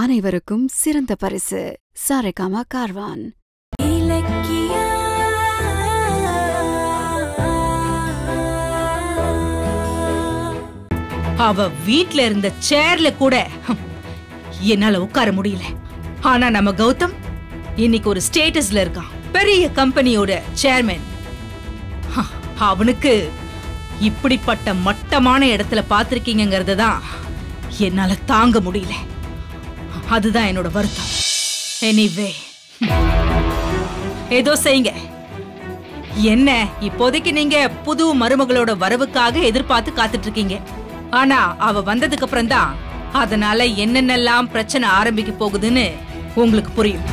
அனைவருக்கும் சிறந்த பரிசு. சாரேகாமா கார்வான். அவ வீட்ல இருந்த சேர்ல கூட என்னால உட்கார முடியல. ஆனா நம்ம கௌதம் இன்னைக்கு ஒரு ஸ்டேட்டஸ்ல இருக்கான். பெரிய கம்பெனியோட சேர்மேன் அவனுக்கு இப்படிப்பட்ட மட்டமான இடத்துல பாத்திருக்கீங்கிறது தான் என்னால தாங்க முடியல. அதுதான் என்னோட வருத்தம். எனிவே ஏதோ செய்யுங்க. என்ன இப்போதைக்கு நீங்க புது மருமகளோட வரவுக்காக எதிர்பார்த்து காத்துட்டு இருக்கீங்க ஆனா அவ வந்ததுக்கு அப்புறம் தான் அதனால என்னென்னலாம் பிரச்சனை ஆரம்பிக்க போகுதுன்னு உங்களுக்கு புரியும்.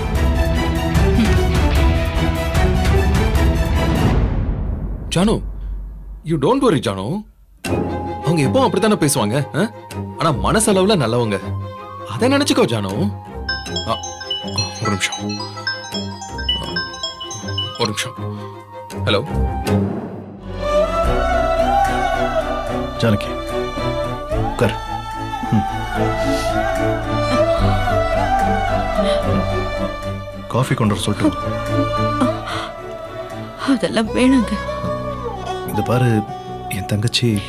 Janu you don't worry Janu. அவங்க எப்போ அப்படித்தானே பேசுவாங்க ஆ? ஆனா மனசளவுல நல்லவங்க. அதை நினைச்சுக்கோ ஜானு. ஒரு நிமிஷம். ஒரு நிமிஷம். ஹலோ? ஜானகி உட்கார். காஃபி கொண்டு வர சொல்லிட்டு. அதெல்லாம் வேணாங்க. இது பாரு என் தங்கச்சி.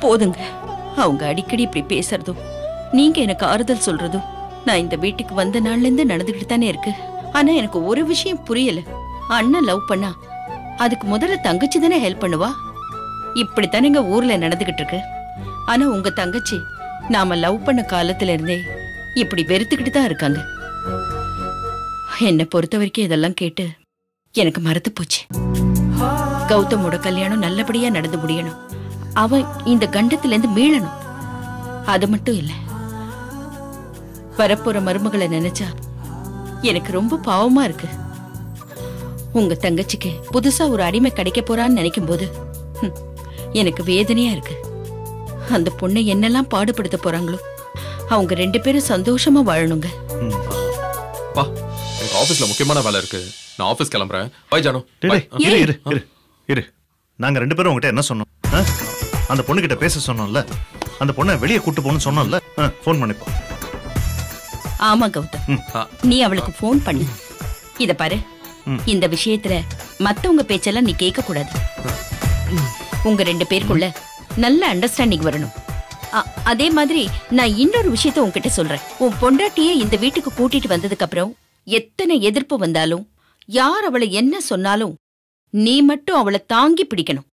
போதுங்க. அவங்க அடிக்கடி இப்படி பேசுறதும். நீங்க எனக்கு ஆறுதல் சொல்றதும் நான் இந்த வீட்டுக்கு வந்த நாள்ல இருந்து நடந்துகிட்டு தானே இருக்கு. ஆனா எனக்கு ஒரு விஷயம் புரியல. அண்ணன் லவ் பண்ணா அதுக்கு முதல்ல தங்கச்சி தானே ஹெல்ப் பண்ணுவா? இப்படித்தானேங்க ஊர்ல நடந்துகிட்டு இருக்கு ஆனா உங்க தங்கச்சி நாம லவ் பண்ண காலத்துல இருந்தே இப்படி வெறுத்துக்கிட்டு தான் இருக்காங்க. என்னை பொறுத்த வரைக்கும் இதெல்லாம் கேட்டு எனக்கு மறத்து போச்சு. கௌதமோட கல்யாணம் நல்லபடியா நடந்து முடியணும். அவன் இந்த கண்டத்துல இருந்து மீளணும். அது மட்டும் இல்ல. வரப்போற மருமகளை நினைச்சா எனக்கு ரொம்ப பாவமா இருக்கு. உங்க தங்கச்சிக்கு புதுசா ஒரு அடிமை கிடைக்க போறான்னு நினைக்கும் போது எனக்கு வேதனையா இருக்கு. அந்த பொண்ணை என்னெல்லாம் பாடுபடுத்த போறாங்களோ அவங்க ரெண்டு பேரும் சந்தோஷமா வாழணுங்க. பா எனக்கு ஆபீஸ்ல முக்கியமான வேலை இருக்கு. நான் ஆபீஸ் கிளம்புறேன். பை ஜானு. இரு இரு இரு இரு. நாங்க ரெண்டு பேரும் உங்ககிட்ட என்ன சொன்னோம்? அந்த பொண்ணுகிட்ட பேச சொன்னோம்ல. அந்த பொண்ணை வெளியே கூட்டு போகணும்னு சொன்னோம்ல. ஃபோன் பண்ணிப்போம் ஆமா கௌதம். நீ அவளுக்கு ஃபோன் பண்ணு. இத பாரு. இந்த விஷயத்துல மத்தவங்க பேச்செல்லாம் நீ கேட்க கூடாது உங்க ரெண்டு பேருக்குள்ள நல்ல அண்டர்ஸ்டாண்டிங் வரணும். அதே மாதிரி நான் இன்னொரு விஷயத்த உன்கிட்ட சொல்றேன். உன் பொண்டாட்டிய இந்த வீட்டுக்கு கூட்டிட்டு வந்ததுக்கு அப்புறம் எத்தனை எதிர்ப்பு வந்தாலும் யார் அவளை என்ன சொன்னாலும் நீ மட்டும் அவளை தாங்கி பிடிக்கணும்.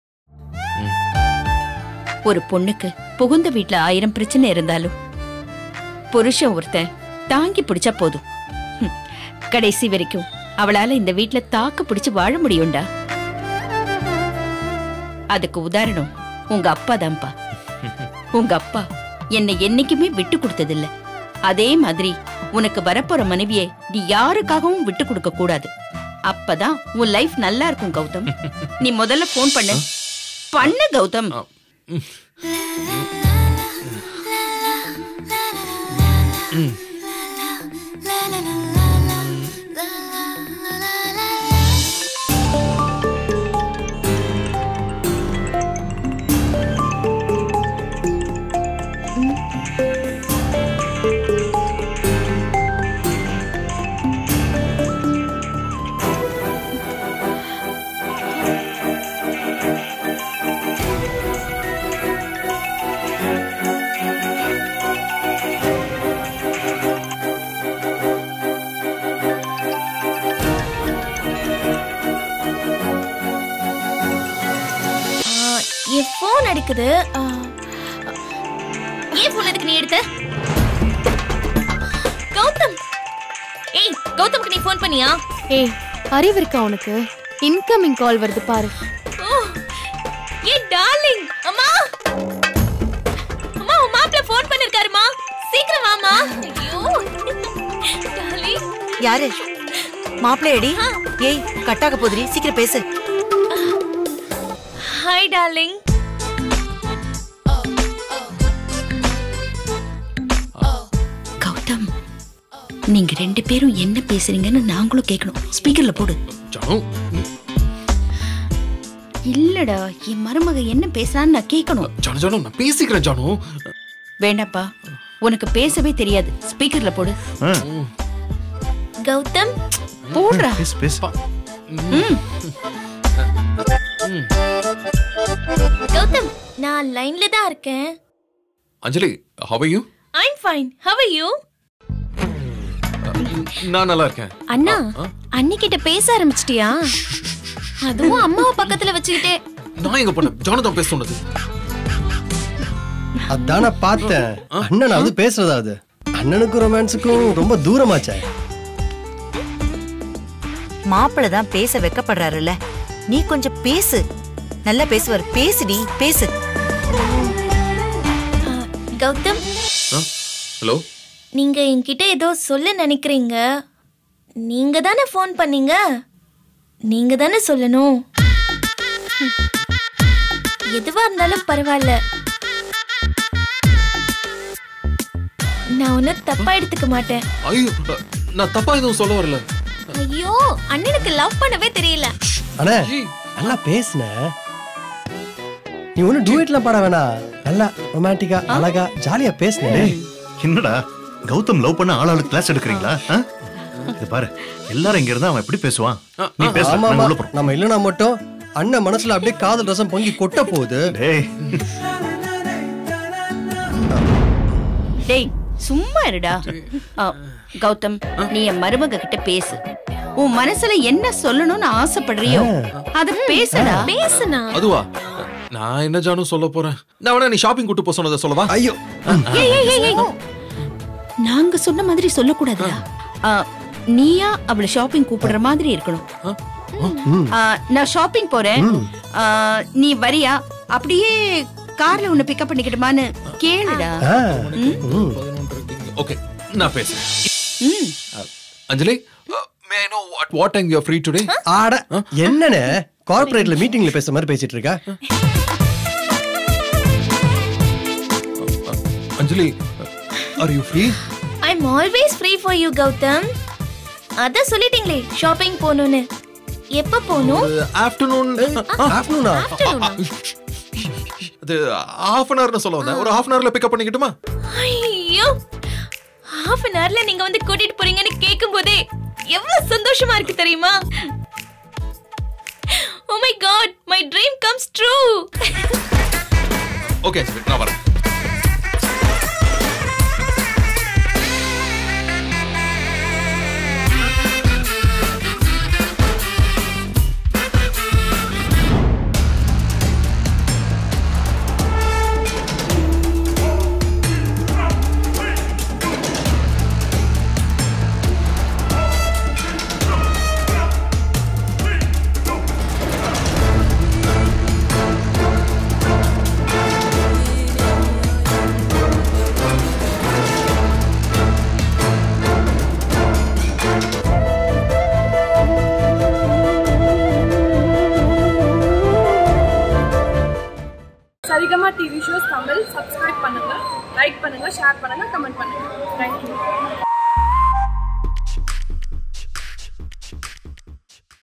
ஒரு பொண்ணுக்கு புகுந்த வீட்ல ஆயிரம் பிரச்சனை இருந்தாலும் புருஷன் ஒருத்தன் தாங்கி பிடிச்சா போதும். கடைசி வரைக்கும் அவளால இந்த வீட்ல தாக்கு பிடிச்சு வாழ முடியும்டா. அதுக்கு உதாரணம் உங்க அப்பா தான்ப்பா. உங்க அப்பா என்னை என்னைக்குமே விட்டு கொடுத்ததில்ல. அதே மாதிரி உனக்கு வரப்போற மனைவியை நீ யாருக்காகவும் விட்டு கொடுக்க கூடாது. அப்பதான் உன் லைஃப் நல்லா இருக்கும் கௌதம். நீ முதல்ல ஃபோன் பண்ணு. பண்ணு கௌதம். Mm. ஃபோன் அடிக்குது. ஏன் ஃபோன் எதுக்கு நீ எடுத்த? கௌதம். ஏய் கௌதம்க்கு நீ ஃபோன் பண்ணியா? ஏய் அறிவு இருக்கா உனக்கு? இன்கமிங் கால் வருது பாரு. ஏய் டார்லிங் அம்மா. அம்மா உன் மாப்ள ஃபோன் பண்ணிருக்காருமா. சீக்கிரம் வாமா ஐயோ. டார்லிங் யாரு? மாப்பிள்ளையடி? ஏய் கட்டாக போதுரி சீக்கிரம் பேசு. ஹாய் டார்லிங் நீங்க ரெண்டு பேரும் என்ன பேசுறீங்கன்னு நாங்களும் கேட்கணும் ஸ்பீக்கர்ல போடு. இல்லடா என் மருமக என்ன பேசுறான்னு நான் கேட்கணும் ஜானு ஜானு நான் பேசிக்கிறேன் ஜானு. வேண்டாப்பா உனக்கு பேசவே தெரியாது. ஸ்பீக்கர்ல போடு. கௌதம் போடுறா. பேசு பேசு. கௌதம் நான் லைன்ல தான் இருக்கேன். Anjali how you I'm fine how are you நான் நல்லா இருக்கேன் அண்ணா அன்னிக்கிட்ட பேச ஆரம்பிச்சிட்டியா? அதுவும் அம்மாவை பக்கத்துல வச்சுக்கிட்டே. நான் எங்க பண்ணேன் ஜானதான் பேச சொன்னது. அதான் பார்த்தேன். அண்ணன் அது பேசுறதா அது அண்ணனுக்கும் ரொமான்ஸுக்கும் ரொம்ப தூரமாச்சே. மாப்பிள்ள தான் பேச வெக்கப்படுறாருல்ல. நீ கொஞ்சம் பேசு. நல்லா பேசுவார். பேசுடி பேசு. கௌதம்? ஹலோ? நீங்க என்கிட்ட ஏதோ சொல்ல நினைக்கிறீங்க. நீங்க தானே ஃபோன் பண்ணீங்க? நீங்க தானே சொல்லணும். எதுவா இருந்தாலும் பரவாயில்ல. நான் ஒன்னும் தப்பா எடுத்துக்க மாட்டேன். ஐயோ நான் தப்பா எதுவும் சொல்ல வரல. ஐயோ அண்ணனுக்கு லவ் பண்ணவே தெரியல. அண்ணே நல்லா பேசுன. நீ ஒன்னும் டூயட்லாம் பாட வேணாம். நல்லா ரொமான்டிக்கா அழகா ஜாலியா பேசுன. என்னடா? கௌதம் லவ் பண்ண ஆளாளுக்கு கிளாஸ் எடுக்கிறீங்களா? இது பாரு எல்லாரும் இங்க இருந்தா அவன் எப்படி பேசுவான்? நீ பேச நம்ம இல்லனா மட்டும் அண்ணன் மனசுல அப்படியே காதல் ரசம் பொங்கி கொட்ட போகுது. டேய். சும்மா இருடா. கௌதம் நீ என் மருமக கிட்ட பேசு. உன் மனசுல என்ன சொல்லணும்னு ஆசைப்படுறியோ அத பேசுடா. பேசுனா? அதுவா? நான் என்ன ஜானு சொல்ல போறேன். நான் வேணா நீ ஷாப்பிங் கூட்டு போக சொன்னதை சொல்லவா? ஐயோ. ஏய், ஏய், ஏய், ஏய். நாங்க சொன்ன மாதிரி சொல்லக்கூடாதுடா. ஆ, நீயா அவளை ஷாப்பிங் கூப்பிடுற மாதிரி இருக்கணும். நான் ஷாப்பிங் போறேன். நீ வரியா? அப்படியே கார்ல உன்னை பிக்கப் பண்ணிக்கிட்டுமான்னு கேளுடா. ஓகே நான் பேசுறேன். ம். Anjali may I know what what time you are free today ஆட என்னண்ணே? கார்ப்பரேட்ல மீட்டிங்ல பேசுற மாதிரி பேசிட்டு இருக்கா? Anjali are you free I'm always free for you Gautham அத சொல்லிட்டீங்களே ஷாப்பிங் போகணும்னு. எப்ப போகணும்? ஆஃப்டர்நூன் ஆஃப்டர்நூனா அது ஹாஃப் அன் ஹவர்னு சொல்ல வந்தேன் ஒரு ஹாஃப் அன் ஹவர்ல பிக்கப் பண்ணிக்கிட்டுமா? ஐயோ! ஹாஃப் அன் ஹவர்ல நீங்க வந்து கூட்டிட்டு போறீங்கன்னு கேட்கும் போதே எவ்வளவு சந்தோஷமா இருக்கு தெரியுமா? ஓ my god my dream comes true okay நான் வரேன். Cinema TV shows Tamil subscribe பண்ணுங்க லைக் பண்ணுங்க ஷேர் பண்ணுங்கள் கமெண்ட் பண்ணுங்க. Thank you